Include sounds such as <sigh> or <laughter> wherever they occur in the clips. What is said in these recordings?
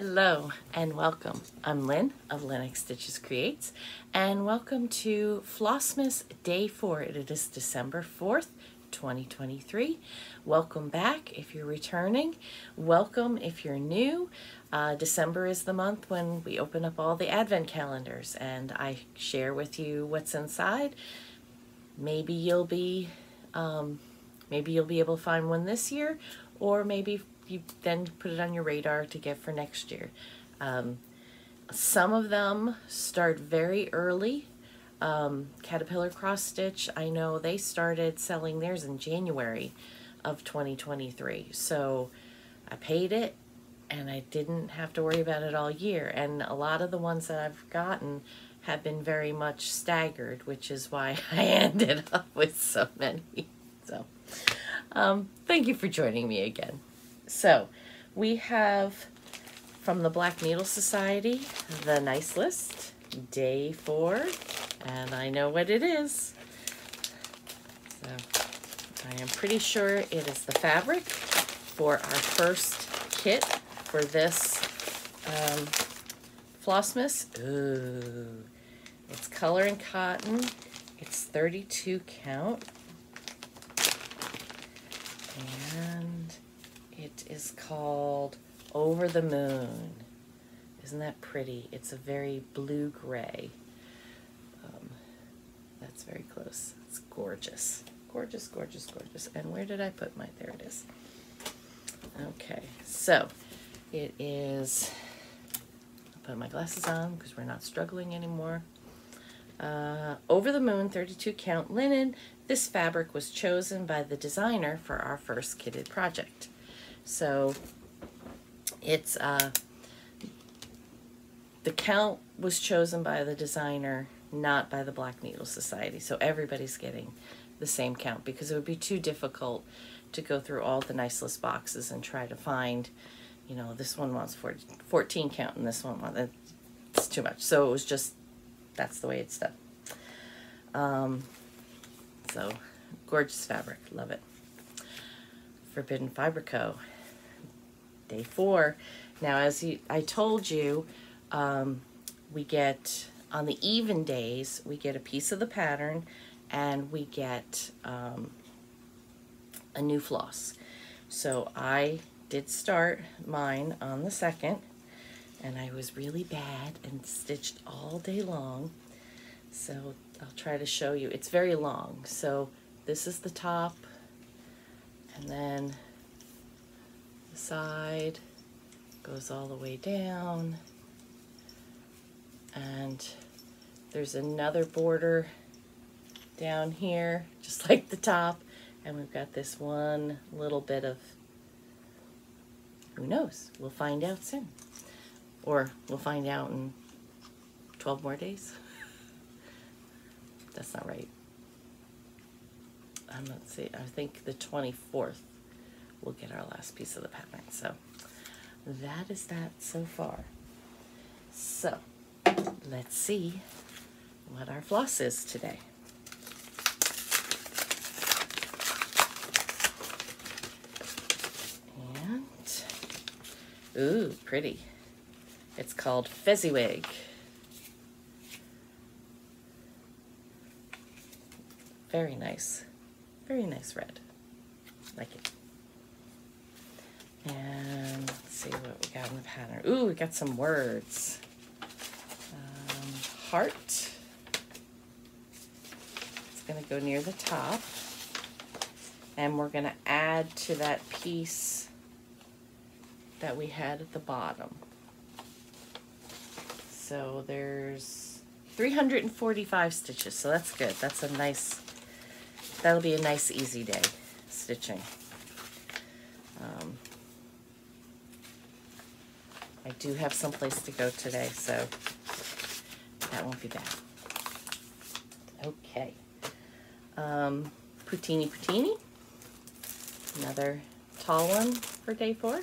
Hello and welcome. I'm Lynn of Lynn X Stitches Creates, and welcome to Flossmas Day 4. It is December 4th, 2023. Welcome back if you're returning. Welcome if you're new. Uh, December is the month when we open up all the advent calendars and I share with you what's inside. Maybe you'll be um, maybe you'll be able to find one this year or maybe you then put it on your radar to get for next year. Um, some of them start very early. Um, Caterpillar Cross Stitch, I know they started selling theirs in January of 2023. So I paid it and I didn't have to worry about it all year. And a lot of the ones that I've gotten have been very much staggered, which is why <laughs> I ended up with so many. So, um, thank you for joining me again. So, we have from the Black Needle Society the nice list, day four, and I know what it is. So, I am pretty sure it is the fabric for our first kit for this um, Flossmas. Ooh, it's color and cotton. It's 32 count. And it is called Over the Moon. Isn't that pretty? It's a very blue-gray. Um, that's very close. It's gorgeous. Gorgeous, gorgeous, gorgeous. And where did I put my, there it is. Okay, so it is, I'll put my glasses on because we're not struggling anymore. Uh, Over the Moon 32 count linen. This fabric was chosen by the designer for our first kitted project. So it's, uh, the count was chosen by the designer, not by the Black Needle Society. So everybody's getting the same count because it would be too difficult to go through all the nice list boxes and try to find you know, this one wants 14 count and this one wants, it's too much. So it was just, that's the way it's done. Um, so, gorgeous fabric, love it. Forbidden Fiber Co. Day four. Now, as you, I told you, um, we get, on the even days, we get a piece of the pattern and we get um, a new floss. So I did start mine on the second and I was really bad and stitched all day long. So I'll try to show you. It's very long. So this is the top and then the side goes all the way down and there's another border down here just <laughs> like the top and we've got this one little bit of who knows? We'll find out soon. Or we'll find out in 12 more days. <laughs> That's not right. I'm not see. I think the 24th we'll get our last piece of the pattern. So that is that so far. So let's see what our floss is today. And, ooh, pretty. It's called Fezziwig. Very nice. Very nice red. Like it. And let's see what we got in the pattern. Ooh, we got some words. Um, heart. It's going to go near the top. And we're going to add to that piece that we had at the bottom. So there's 345 stitches, so that's good. That's a nice, that'll be a nice easy day stitching. Um, I do have some place to go today, so that won't be bad. Okay. Um, Puntini Puntini. Another tall one for day four.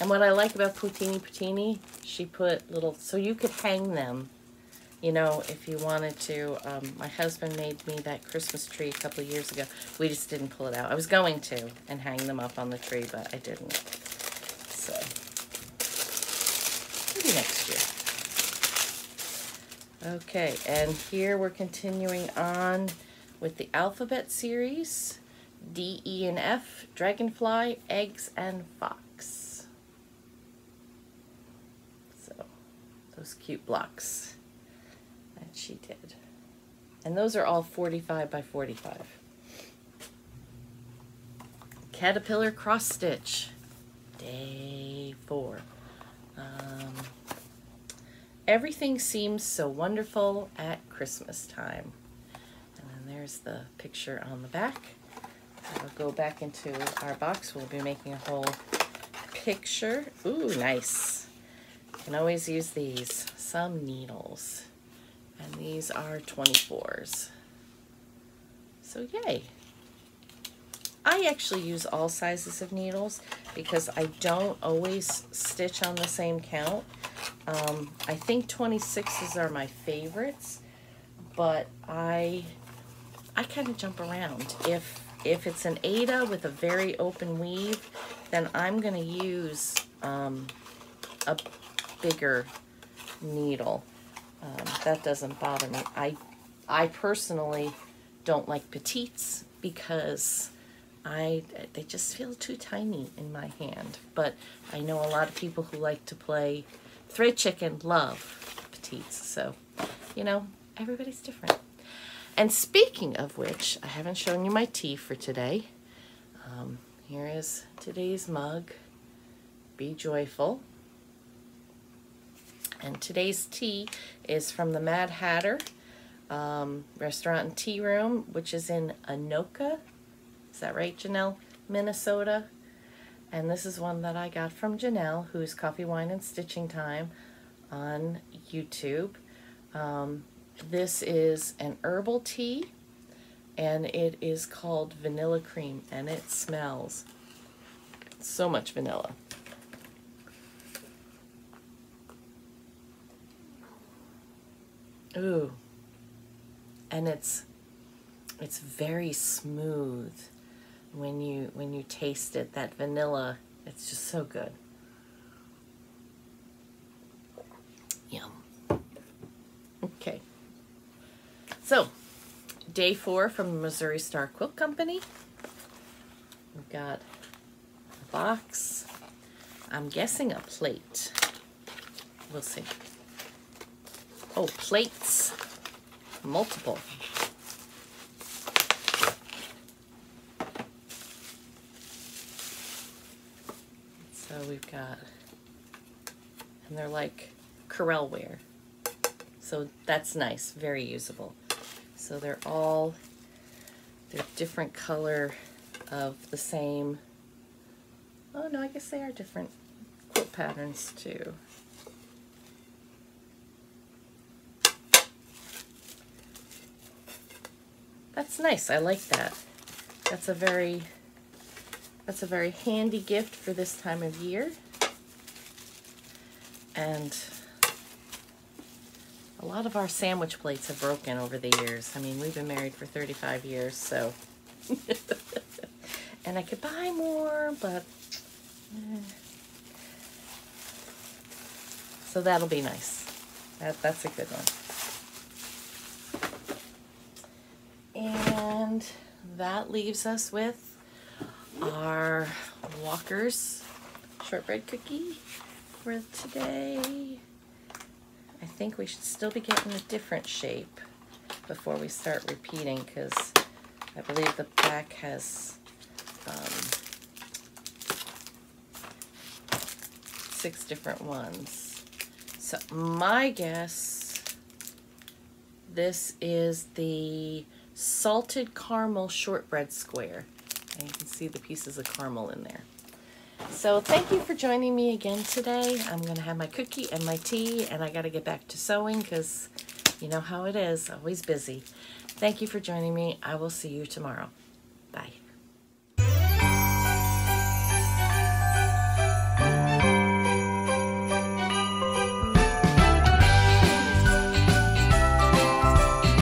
And what I like about Puntini Puntini, she put little, so you could hang them you know, if you wanted to, um, my husband made me that Christmas tree a couple years ago. We just didn't pull it out. I was going to and hang them up on the tree, but I didn't. So, maybe next year. Okay, and here we're continuing on with the alphabet series. D, E, and F, Dragonfly, Eggs, and Fox. So, those cute blocks that she did. And those are all 45 by 45. Caterpillar cross stitch, day four. Um, everything seems so wonderful at Christmas time. And then there's the picture on the back. We'll go back into our box. We'll be making a whole picture. Ooh, nice. Can always use these. Some needles. And these are 24s. So yay. I actually use all sizes of needles because I don't always stitch on the same count. Um, I think 26s are my favorites, but I I kind of jump around. If if it's an Aida with a very open weave, then I'm going to use um, a bigger needle. Um, that doesn't bother me. I, I personally don't like petites because I they just feel too tiny in my hand. But I know a lot of people who like to play thread chicken love petites. So, you know, everybody's different. And speaking of which, I haven't shown you my tea for today. Um, here is today's mug. Be joyful. And today's tea is from the Mad Hatter um, Restaurant and Tea Room, which is in Anoka. Is that right, Janelle? Minnesota. And this is one that I got from Janelle, who's Coffee, Wine, and Stitching Time on YouTube. Um, this is an herbal tea and it is called vanilla cream and it smells so much vanilla. Ooh. And it's it's very smooth when you when you taste it. That vanilla, it's just so good. Yum. Okay. So, day four from the Missouri Star Quilt Company. We've got a box. I'm guessing a plate. We'll see. Oh, plates. Multiple. So we've got, and they're like Corelle So that's nice, very usable. So they're all, they're different color of the same, oh no, I guess they are different quilt patterns too. That's nice. I like that. That's a very that's a very handy gift for this time of year. And a lot of our sandwich plates have broken over the years. I mean, we've been married for 35 years, so. <laughs> and I could buy more, but. Eh. So that'll be nice. That, that's a good one. And that leaves us with our Walker's shortbread cookie for today. I think we should still be getting a different shape before we start repeating because I believe the back has um, six different ones. So my guess, this is the salted caramel shortbread square. And you can see the pieces of caramel in there. So thank you for joining me again today. I'm going to have my cookie and my tea, and I got to get back to sewing because you know how it is, always busy. Thank you for joining me. I will see you tomorrow. Bye.